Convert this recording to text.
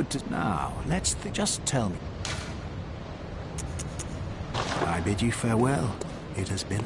good to... Now, let's just tell me. I bid you farewell. It has been